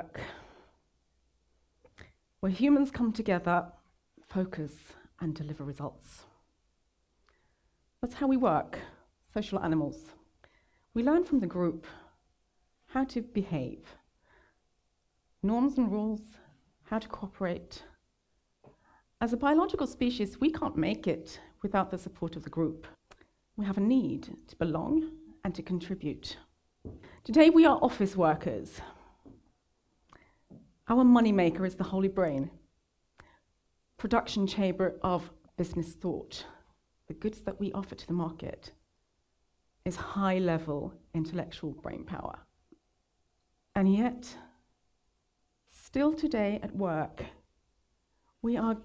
work, where humans come together, focus, and deliver results. That's how we work, social animals. We learn from the group how to behave, norms and rules, how to cooperate. As a biological species, we can't make it without the support of the group. We have a need to belong and to contribute. Today, we are office workers. Our moneymaker is the holy brain, production chamber of business thought. The goods that we offer to the market is high level intellectual brain power. And yet, still today at work, we are,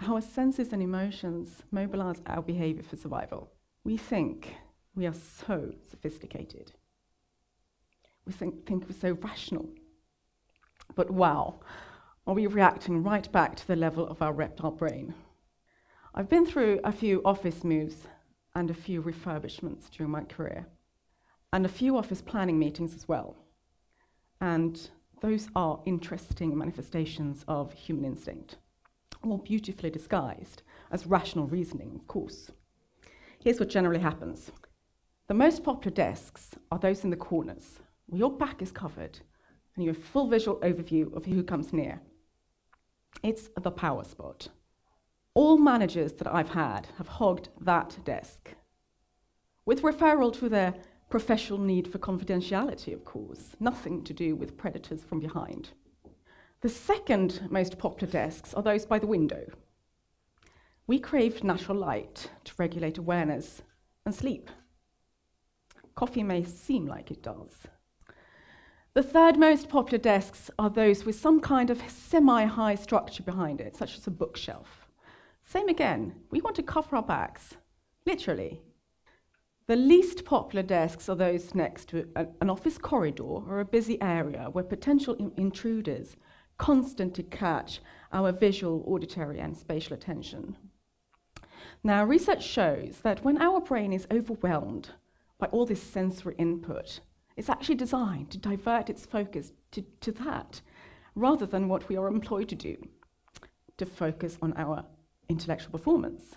our senses and emotions mobilize our behavior for survival. We think we are so sophisticated. We think, think we're so rational. But wow, are we reacting right back to the level of our reptile brain? I've been through a few office moves and a few refurbishments during my career, and a few office planning meetings as well. And those are interesting manifestations of human instinct, all beautifully disguised as rational reasoning, of course. Here's what generally happens the most popular desks are those in the corners, where your back is covered and you have full visual overview of who comes near. It's the power spot. All managers that I've had have hogged that desk, with referral to their professional need for confidentiality, of course, nothing to do with predators from behind. The second most popular desks are those by the window. We crave natural light to regulate awareness and sleep. Coffee may seem like it does. The third most popular desks are those with some kind of semi high structure behind it, such as a bookshelf. Same again, we want to cover our backs, literally, the least popular desks are those next to a, an office corridor or a busy area where potential in intruders constantly catch our visual, auditory, and spatial attention. Now, research shows that when our brain is overwhelmed by all this sensory input, it's actually designed to divert its focus to, to that rather than what we are employed to do, to focus on our intellectual performance.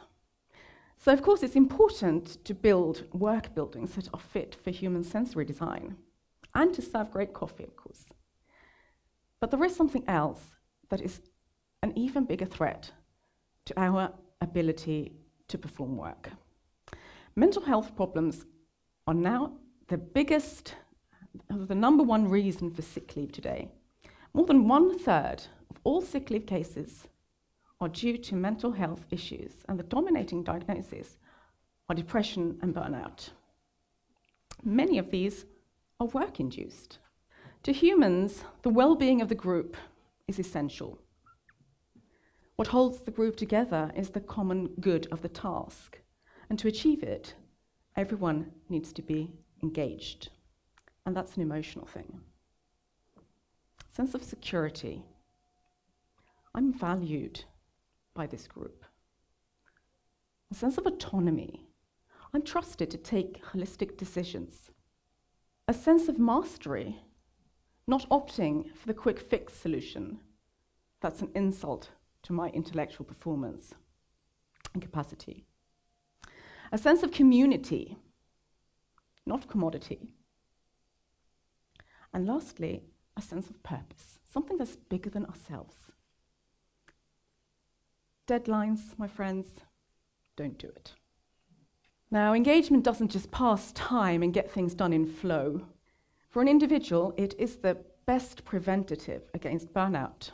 So, of course, it's important to build work buildings that are fit for human sensory design and to serve great coffee, of course. But there is something else that is an even bigger threat to our ability to perform work. Mental health problems are now the biggest, the number one reason for sick leave today. More than one third of all sick leave cases are due to mental health issues, and the dominating diagnoses are depression and burnout. Many of these are work induced. To humans, the well being of the group is essential. What holds the group together is the common good of the task, and to achieve it, everyone needs to be engaged. And that's an emotional thing. Sense of security. I'm valued by this group. A sense of autonomy. I'm trusted to take holistic decisions. A sense of mastery, not opting for the quick fix solution. That's an insult to my intellectual performance and capacity. A sense of community, not commodity. And lastly, a sense of purpose, something that's bigger than ourselves. Deadlines, my friends, don't do it. Now, engagement doesn't just pass time and get things done in flow. For an individual, it is the best preventative against burnout.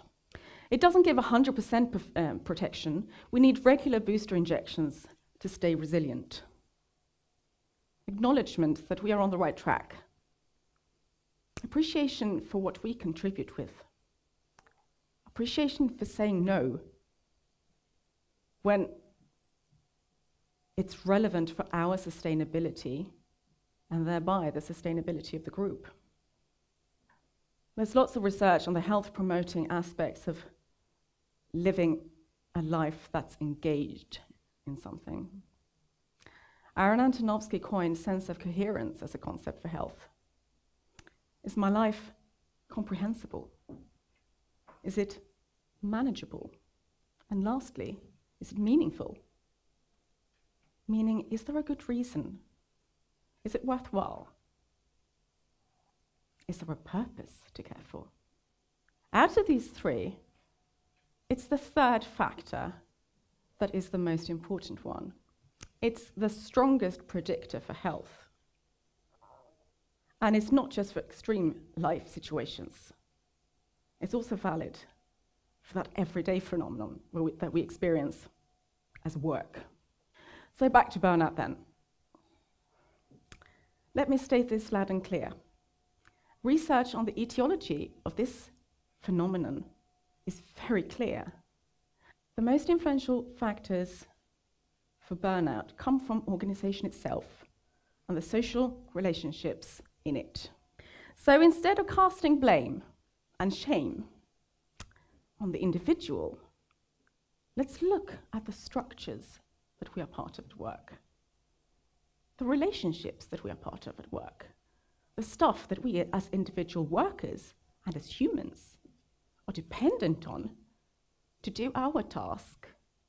It doesn't give 100% um, protection. We need regular booster injections to stay resilient. Acknowledgement that we are on the right track. Appreciation for what we contribute with. Appreciation for saying no when it's relevant for our sustainability and thereby the sustainability of the group. There's lots of research on the health promoting aspects of living a life that's engaged in something. Aaron Antonovsky coined sense of coherence as a concept for health. Is my life comprehensible? Is it manageable? And lastly, is it meaningful? Meaning, is there a good reason? Is it worthwhile? Is there a purpose to care for? Out of these three, it's the third factor that is the most important one. It's the strongest predictor for health. And it's not just for extreme life situations, it's also valid for that everyday phenomenon we, that we experience as work. So, back to burnout then. Let me state this loud and clear. Research on the etiology of this phenomenon is very clear. The most influential factors for burnout come from organization itself and the social relationships in it. So instead of casting blame and shame on the individual, let's look at the structures that we are part of at work, the relationships that we are part of at work, the stuff that we as individual workers and as humans are dependent on to do our task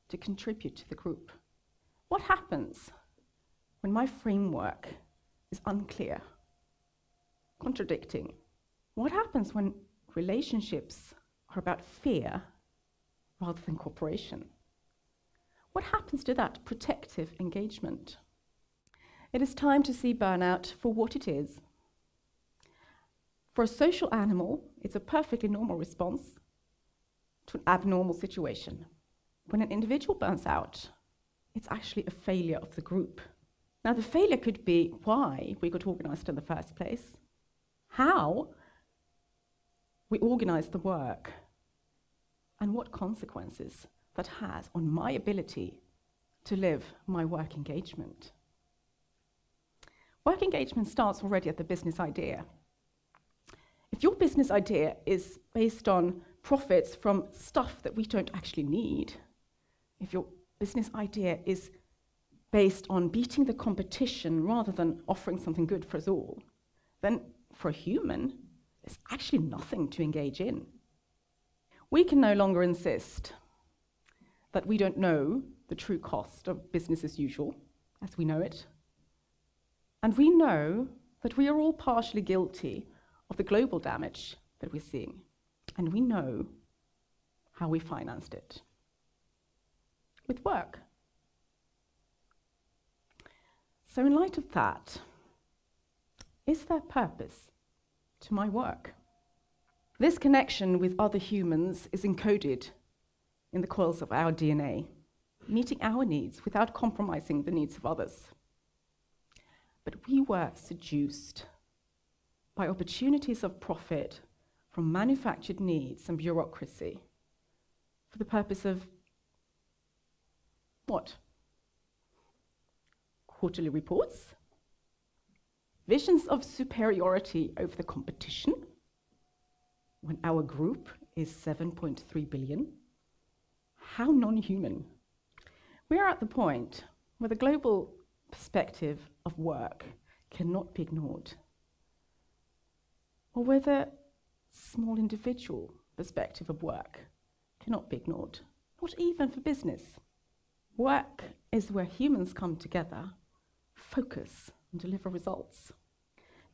to contribute to the group. What happens when my framework is unclear, contradicting? What happens when relationships are about fear rather than cooperation? What happens to that protective engagement? It is time to see burnout for what it is. For a social animal, it's a perfectly normal response to an abnormal situation. When an individual burns out, it's actually a failure of the group. Now, the failure could be why we got organized in the first place, how we organize the work, and what consequences that has on my ability to live my work engagement. Work engagement starts already at the business idea. If your business idea is based on profits from stuff that we don't actually need, if your business idea is based on beating the competition rather than offering something good for us all, then for a human, there's actually nothing to engage in. We can no longer insist that we don't know the true cost of business as usual, as we know it. And we know that we are all partially guilty of the global damage that we're seeing. And we know how we financed it with work. So, in light of that, is there purpose to my work? This connection with other humans is encoded in the coils of our DNA, meeting our needs without compromising the needs of others. But we were seduced by opportunities of profit from manufactured needs and bureaucracy for the purpose of what? Quarterly reports? Visions of superiority over the competition when our group is 7.3 billion? How non human. We are at the point where the global perspective of work cannot be ignored, or where the small individual perspective of work cannot be ignored, not even for business. Work is where humans come together, focus, and deliver results.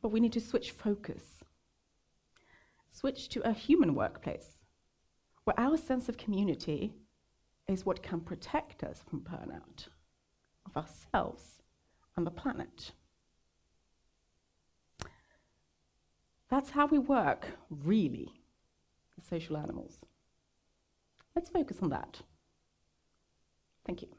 But we need to switch focus. Switch to a human workplace where our sense of community is what can protect us from burnout of ourselves and the planet. That's how we work, really, as social animals. Let's focus on that. Thank you.